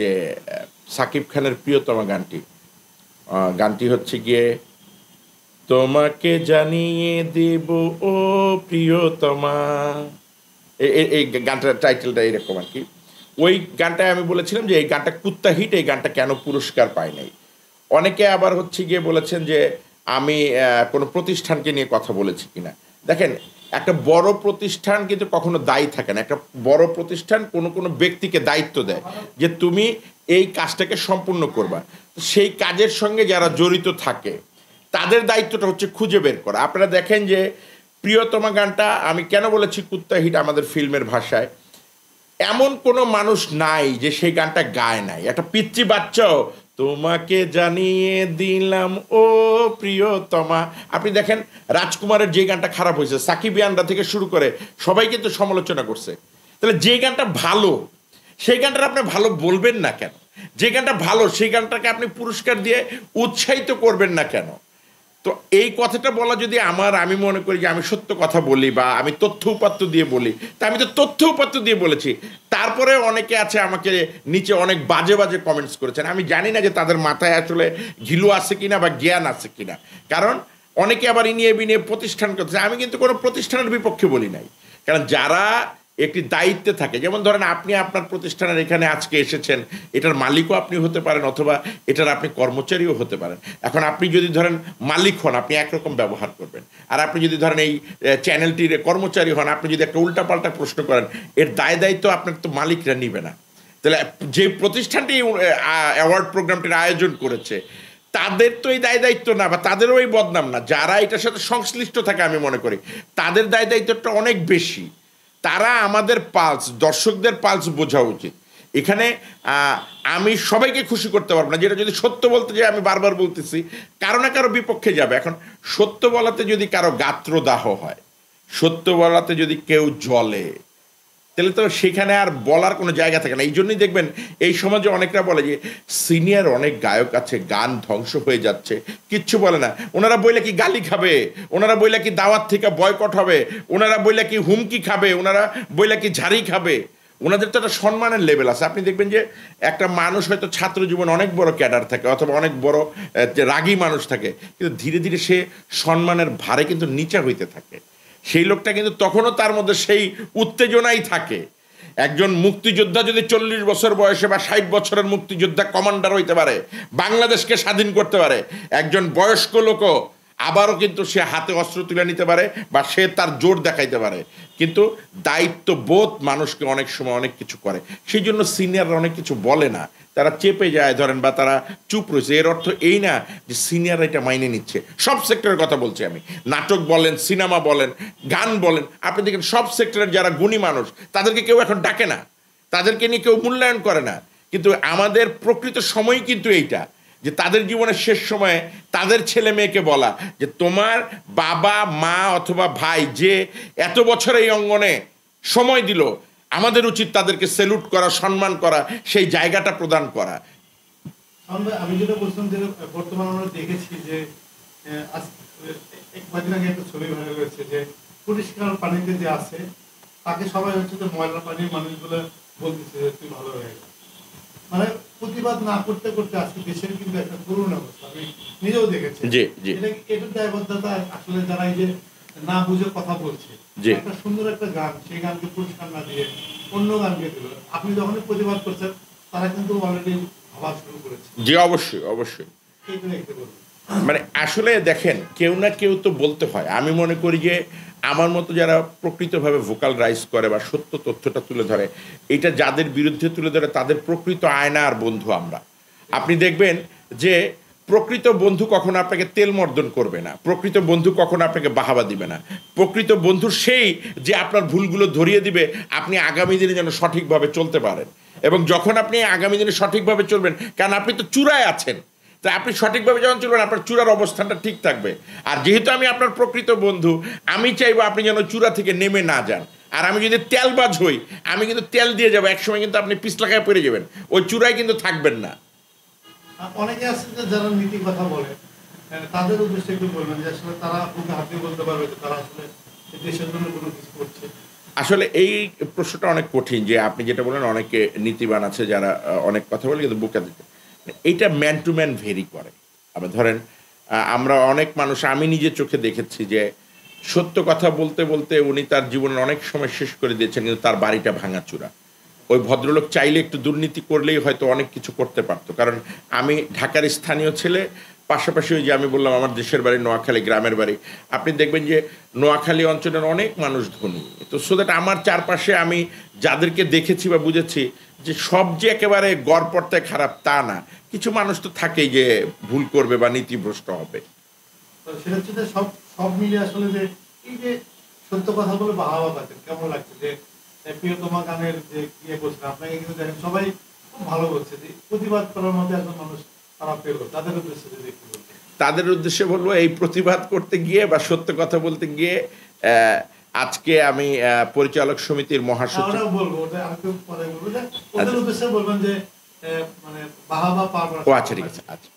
যে সাকিব খানের প্রিয়তমা গানটি। গানটি হচ্ছে গিয়ে, তোমাকে জানিয়ে দেব, ও প্রিয়তমা। এই গানটার টাইটেলটা এরকম আর কি। ওই গানটায় আমি বলেছিলাম যে, এই গানটা কুত্তা হিট, এই গানটা কেন পুরস্কার পায় নাই? অনেকে আবার হচ্ছে গিয়ে বলেছেন যে, আমি কোনো প্রতিষ্ঠানকে নিয়ে কথা বলেছি কিনা? দেখেন একটা বড় প্রতিষ্ঠান কিন্তু কখনো দায়ী থাকে না। একটা বড় প্রতিষ্ঠান কোনো কোনো ব্যক্তিকে দায়িত্ব দেয় যে তুমি এই কাজটাকে সম্পূর্ণ করবা। সেই কাজের সঙ্গে যারা জড়িত থাকে, তাদের দায়িত্বটা হচ্ছে খুঁজে বের করা। আপনারা দেখেন যে প্রিয়তমা গানটা, আমি কেন বলেছি কুত্তা হিট আমাদের ফিল্মের ভাষায়? এমন কোনো মানুষ নাই যে সেই গানটা গায় নাই। একটা পিতৃ বাচ্চাও তোমাকে জানিয়ে দিলাম, ও প্রিয়তমা। আপনি দেখেন, রাজকুমারের যে গানটা খারাপ হয়েছে সাকিবিয়ানরা থেকে শুরু করে সবাই কিন্তু সমালোচনা করছে। তাহলে যে গানটা ভালো, সেই গানটা আপনি ভালো বলবেন না কেন? যে গানটা ভালো, সেই গানটাকে আপনি পুরস্কার দিয়ে উৎসাহিত করবেন না কেন? তো এই কথাটা বলা যদি আমার, আমি মনে করি যে আমি সত্য কথা বলি বা আমি তথ্য উপাত্ত দিয়ে বলি। তা আমি তো তথ্য উপাত্ত দিয়ে বলেছি। তারপরে অনেকে আছে আমাকে নিচে অনেক বাজে বাজে কমেন্টস করেছেন। আমি জানি না যে তাদের মাথায় আসলে ঘিলু আছে কিনা বা জ্ঞান আছে কিনা। কারণ অনেকে আবার ইনিয়ে বিনিয়ে প্রতিষ্ঠান করছে আমি কিন্তু কোনো প্রতিষ্ঠানের বিপক্ষে বলি নাই। কারণ যারা একটি দায়িত্বে থাকে। যেমন ধরেন আপনি আপনার প্রতিষ্ঠানের এখানে আজকে এসেছেন, এটার মালিকও আপনি হতে পারেন অথবা এটার আপনি কর্মচারীও হতে পারেন। এখন আপনি যদি ধরেন মালিক হন, আপনি একরকম ব্যবহার করবেন। আর আপনি যদি ধরেন এই চ্যানেলটির কর্মচারী হন, আপনি যদি একটা উল্টাপাল্টা প্রশ্ন করেন, এর দায় দায়িত্ব আপনার তো মালিকরা নিবে না। তাহলে যে প্রতিষ্ঠানটি অ্যাওয়ার্ড প্রোগ্রামটির আয়োজন করেছে, তাদের তো এই দায় দায়িত্ব না, বা তাদেরও এই বদনাম না। যারা এটার সাথে সংশ্লিষ্ট থাকে আমি মনে করি, তাদের দায় দায়িত্বটা অনেক বেশি। তারা আমাদের পালস, দর্শকদের পালস বোঝা উচিত। এখানে আমি সবাইকে খুশি করতে পারব না। যেটা যদি সত্য বলতে যাই, আমি বারবার বলতেছি, কারও না কারও বিপক্ষে যাবে। এখন, সত্য বলাতে যদি কারও গাত্রদাহ হয়, সত্য বলাতে যদি কেউ জলে তাহলে তো সেখানে আর বলার কোনো জায়গা থাকে না। এই জন্যই দেখবেন, এই সমাজে অনেকটা বলে যে, সিনিয়র অনেক গায়ক আছে, গান ধ্বংস হয়ে যাচ্ছে। কিচ্ছু বলে না। ওনারা বইলে কি গালি খাবে? ওনারা বইলে কি দাওয়াত থেকে বয়কট হবে? ওনারা বইলে কি হুমকি খাবে? ওনারা বইলে কি ঝাড়ি খাবে? ওনাদের তো একটা সম্মানের লেভেল আছে। আপনি দেখবেন যে, একটা মানুষ হয়তো ছাত্র জীবন অনেক বড় ক্যাডার থাকে, অথবা অনেক বড় রাগী মানুষ থাকে। কিন্তু ধীরে ধীরে সে সম্মানের ভারে কিন্তু নিচা হইতে থাকে। সেই লোকটা কিন্তু তখনও তার মধ্যে সেই উত্তেজনাই থাকে। একজন মুক্তিযোদ্ধা যদি চল্লিশ বছর বয়সে বা ষাট বছরের মুক্তিযোদ্ধা কমান্ডার হইতে পারে, বাংলাদেশকে স্বাধীন করতে পারে, একজন বয়স্ক লোকও আবারও কিন্তু সে হাতে অস্ত্র তুলে নিতে পারে বা সে তার জোর দেখাইতে পারে। কিন্তু দায়িত্ববোধ মানুষকে অনেক সময় অনেক কিছু করে। সেই জন্য সিনিয়ররা অনেক কিছু বলে না। তারা চেপে যায় ধরেন বা তারা চুপ রয়েছে। এর অর্থ এই না যে সিনিয়ররা এটা মাইনে নিচ্ছে। সব সেক্টরের কথা বলছি আমি। নাটক বলেন, সিনেমা বলেন, গান বলেন, আপনি দেখেন সব সেক্টরের যারা গুণী মানুষ, তাদেরকে কেউ এখন ডাকে না। তাদেরকে নিয়ে কেউ মূল্যায়ন করে না। কিন্তু আমাদের প্রকৃত সময় কিন্তু এইটা। যে তাদের জীবনের শেষ সময়ে তাদের ছেলে মেয়েকে বলা যে তোমার বাবা, মা অথবা ভাই যে এত বছর এই অঙ্গনে সময় দিল, আমাদের উচিত তাদেরকে সেলুট করা, সম্মান করা, সেই জায়গাটা প্রদান করা। আমি যেটা বলছিলাম যে বর্তমানে আমরা দেখেছি যে কয়েকদিন আগে একটা ছবি ভাইরাল হয়েছে যে পরিষ্কার পানিতে যে আছে, তাকে সবাই হচ্ছে যে ময়লা পানির মানুষগুলো বলতেছে যে তুই ভালো হয়ে গেল মানে প্রতিবাদ না করতে করতে আজকে দেশের কিন্তু একটা করুণ অবস্থা। আমি নিজেও দেখেছি। এটার দায়বদ্ধতা আসলে যারা এই যে না বুঝে কথা বলছে। একটা সুন্দর একটা গান সেই গানকে পুরস্কার না দিয়ে অন্য গানকে দিল। আপনি যখনই প্রতিবাদ করছেন তারা কিন্তু অলরেডি ভাবা শুরু করেছে। জি অবশ্যই অবশ্যই। মানে আসলে দেখেন, কেউ না কেউ তো বলতে হয়। আমি মনে করি যে, আমার মতো যারা প্রকৃতভাবে ভোকাল রাইজ করে বা সত্য তথ্যটা তুলে ধরে, এটা যাদের বিরুদ্ধে তুলে ধরে, তাদের প্রকৃত আয়না আর বন্ধু আমরা। আপনি দেখবেন যে, প্রকৃত বন্ধু কখনো আপনাকে তেল মর্দন করবে না। প্রকৃত বন্ধু কখনো আপনাকে বাহাবা দিবে না। প্রকৃত বন্ধু সেই যে আপনার ভুলগুলো ধরিয়ে দিবে, আপনি আগামী দিনে যেন সঠিকভাবে চলতে পারেন। এবং যখন আপনি আগামী দিনে সঠিকভাবে চলবেন, কারণ আপনি তো চূড়ায় আছেন। তা আপনি সঠিকভাবে যখন চলবেন আপনার চূড়ার অবস্থানটা ঠিক থাকবে। আর যেহেতু আমি আপনার প্রকৃত বন্ধু আমি চাইব আপনি যেন চূড়া থেকে নেমে না যান। আর আমি যদি তেলবাজ হই আমি কিন্তু তেল দিয়ে যাব। একসময় কিন্তু আপনি পিছলাকায় পড়ে যাবেন। ওই চূড়ায় কিন্তু থাকবেন না। অনেকে আছে যারা নীতি কথা বলে তাদের উদ্দেশ্যে একটু বলবেন যে আসলে তারা বুকে হাতে বলতে পারবে যে তারা আসলে দেশের জন্য কোনো কিছু করছে। আসলে এই প্রশ্নটা অনেক কঠিন যে আপনি যেটা বলেন অনেকে নীতিবান আছে যারা অনেক কথা বলে কিন্তু বুকে দিতে। এইটা ম্যান টু ম্যান ভেরি করে। আবার ধরেন আমরা অনেক মানুষ, আমি নিজে চোখে দেখেছি যে সত্য কথা বলতে বলতে উনি তার জীবনের অনেক সময় শেষ করে দিয়েছেন, কিন্তু তার বাড়িটা ভাঙাচুরা ওই ভদ্রলোক চাইলে একটু দুর্নীতি করলেই হয়তো অনেক কিছু করতে পারতো। কারণ আমি ঢাকার স্থানীয় ছেলে, পাশাপাশি ওই যে আমি বললাম আমার দেশের বাড়ি, নোয়াখালী, গ্রামের বাড়ি। আপনি দেখবেন যে নোয়াখালী অঞ্চলের অনেক মানুষ ধনী। তো সো দ্যাট আমার চারপাশে আমি যাদেরকে দেখেছি বা বুঝেছি যে সব যে একেবারে গড়পড়তায় খারাপ তা না কিছু মানুষ তো থাকেই যে ভুল করবে বা নীতিভ্রষ্ট হবে। সেটা হচ্ছে সব সব মিলিয়ে আসলে যে এই যে সত্য কথা বলে বাহাবা পাচ্ছেন কেমন লাগছে? যে এ, প্রিয়তমা গানের যে ইয়ে করছেন আপনাকে কিন্তু দেখেন সবাই খুব ভালো করছে যে প্রতিবাদ করার মধ্যে একজন মানুষ তারা পেল তাদের উদ্দেশ্যে যদি তাদের উদ্দেশ্যে বলব এই প্রতিবাদ করতে গিয়ে বা সত্য কথা বলতে গিয়ে আহ, আজকে আমি আহ, পরিচালক সমিতির মহাসচিব আচ্ছা। মানে ও আচ্ছা ঠিক আছে আচ্ছা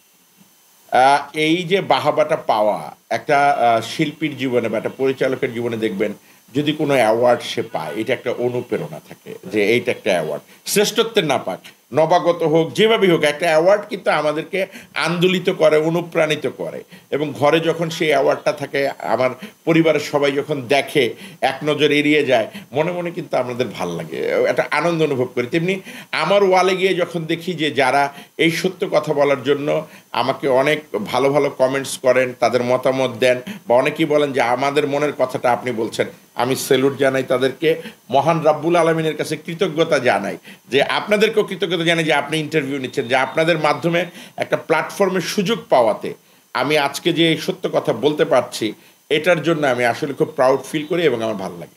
আহ, এই যে বাহাবাটা পাওয়া একটা আহ, শিল্পীর জীবনে বা একটা পরিচালকের জীবনে দেখবেন যদি কোনো অ্যাওয়ার্ড সে পায়, এটা একটা অনুপ্রেরণা থাকে যে এইটা একটা অ্যাওয়ার্ড শ্রেষ্ঠত্বের না পাক, নবাগত হোক, যেভাবেই হোক, একটা অ্যাওয়ার্ড কিন্তু আমাদেরকে আন্দোলিত করে, অনুপ্রাণিত করে। এবং ঘরে যখন সেই অ্যাওয়ার্ডটা থাকে, আমার পরিবারের সবাই যখন দেখে, এক নজর এড়িয়ে যায়, মনে মনে কিন্তু আমাদের ভালো লাগে, একটা আনন্দ অনুভব করি। তেমনি আমার ওয়ালে গিয়ে যখন দেখি যে যারা এই সত্য কথা বলার জন্য আমাকে অনেক ভালো ভালো কমেন্টস করেন, তাদের মতামত দেন, বা অনেকেই বলেন যে আমাদের মনের কথাটা আপনি বলছেন আমি সেলুট জানাই তাদেরকে। মহান রাব্বুল আলমিনের কাছে কৃতজ্ঞতা জানাই যে আপনাদেরকেও কৃতজ্ঞতা জানাই যে আপনি ইন্টারভিউ নিচ্ছেন, যে আপনাদের মাধ্যমে একটা প্ল্যাটফর্মের সুযোগ পাওয়াতে আমি আজকে যে এই সত্য কথা বলতে পারছি, এটার জন্য আমি আসলে খুব প্রাউড ফিল করি এবং আমার ভালো লাগে।